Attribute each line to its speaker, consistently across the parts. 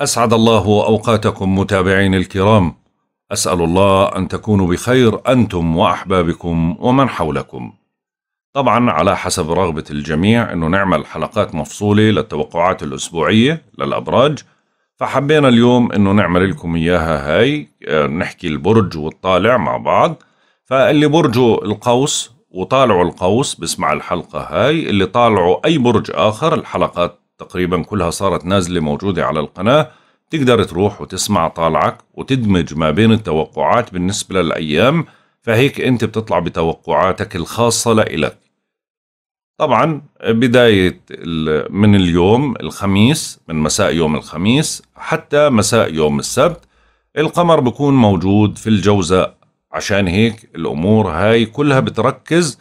Speaker 1: أسعد الله أوقاتكم متابعين الكرام. أسأل الله أن تكونوا بخير أنتم وأحبابكم ومن حولكم. طبعا على حسب رغبة الجميع أنه نعمل حلقات مفصولة للتوقعات الأسبوعية للأبراج. فحبينا اليوم أنه نعمل لكم إياها هاي نحكي البرج والطالع مع بعض. فاللي برجه القوس وطالعوا القوس بسمع الحلقة هاي اللي طالعوا أي برج آخر الحلقات تقريبا كلها صارت نازلة موجودة على القناة تقدر تروح وتسمع طالعك وتدمج ما بين التوقعات بالنسبة للأيام فهيك أنت بتطلع بتوقعاتك الخاصة لإلك. طبعا بداية من اليوم الخميس من مساء يوم الخميس حتى مساء يوم السبت القمر بكون موجود في الجوزاء. عشان هيك الأمور هاي كلها بتركز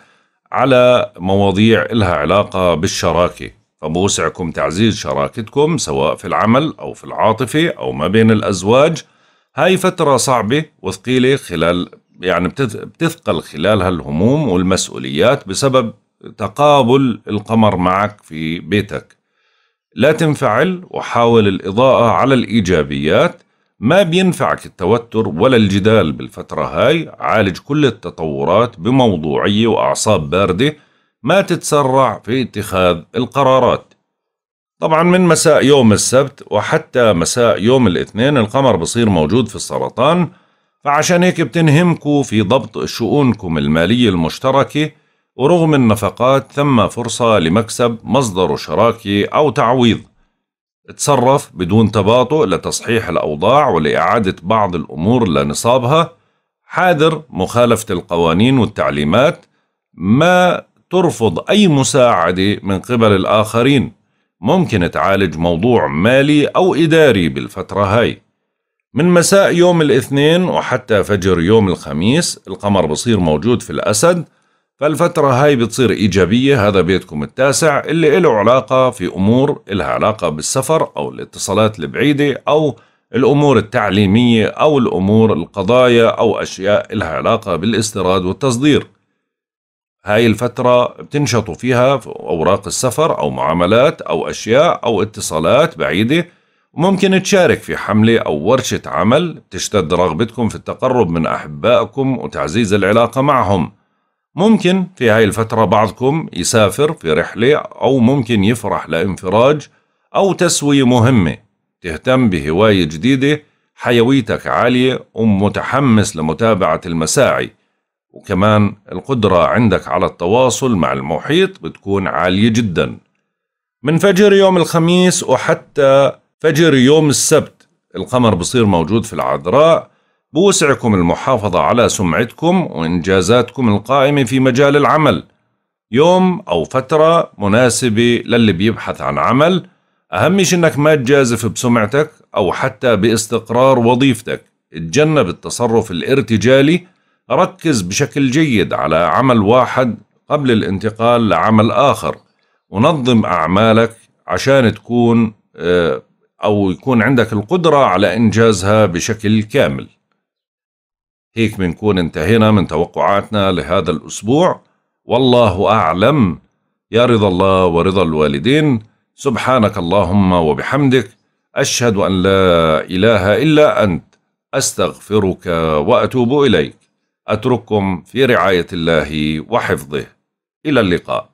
Speaker 1: على مواضيع إلها علاقة بالشراكة. فبوسعكم تعزيز شراكتكم سواء في العمل أو في العاطفة أو ما بين الأزواج. هاي فترة صعبة وثقيلة خلال يعني بتثقل خلالها الهموم والمسؤوليات بسبب تقابل القمر معك في بيتك. لا تنفعل وحاول الإضاءة على الإيجابيات. ما بينفعك التوتر ولا الجدال بالفترة هاي. عالج كل التطورات بموضوعية وأعصاب باردة. ما تتسرع في اتخاذ القرارات. طبعا من مساء يوم السبت وحتى مساء يوم الاثنين القمر بصير موجود في السرطان فعشان هيك بتنهمكم في ضبط شؤونكم المالية المشتركة ورغم النفقات ثم فرصة لمكسب مصدر شراكة أو تعويض. تصرف بدون تباطؤ لتصحيح الأوضاع ولإعادة بعض الأمور لنصابها حاذر مخالفة القوانين والتعليمات. ما ترفض أي مساعدة من قبل الآخرين. ممكن تعالج موضوع مالي أو إداري بالفترة هاي. من مساء يوم الاثنين وحتى فجر يوم الخميس القمر بصير موجود في الأسد فالفترة هاي بتصير إيجابية هذا بيتكم التاسع اللي له علاقة في أمور إلها علاقة بالسفر أو الاتصالات البعيدة أو الأمور التعليمية أو الأمور القضايا أو أشياء إلها علاقة بالإستيراد والتصدير. هاي الفترة بتنشطوا فيها في أوراق السفر أو معاملات أو أشياء أو اتصالات بعيدة. وممكن تشارك في حملة أو ورشة عمل تشتد رغبتكم في التقرب من أحبائكم وتعزيز العلاقة معهم. ممكن في هاي الفترة بعضكم يسافر في رحلة أو ممكن يفرح لانفراج أو تسوية مهمة. تهتم بهواية جديدة حيويتك عالية ومتحمس لمتابعة المساعي. وكمان القدرة عندك على التواصل مع المحيط بتكون عالية جدا. من فجر يوم الخميس وحتى فجر يوم السبت القمر بصير موجود في العذراء. بوسعكم المحافظة على سمعتكم وإنجازاتكم القائمة في مجال العمل. يوم أو فترة مناسبة للي بيبحث عن عمل. أهم شيء إنك ما تجازف بسمعتك أو حتى باستقرار وظيفتك. اتجنب التصرف الارتجالي ركز بشكل جيد على عمل واحد قبل الانتقال لعمل آخر. ونظم أعمالك عشان تكون آه، أو يكون عندك القدرة على إنجازها بشكل كامل. هيك بنكون انتهينا من توقعاتنا لهذا الأسبوع. والله أعلم. يا رضا الله ورضا الوالدين. سبحانك اللهم وبحمدك. أشهد أن لا إله إلا أنت. أستغفرك وأتوب إليك. أترككم في رعاية الله وحفظه. إلى اللقاء.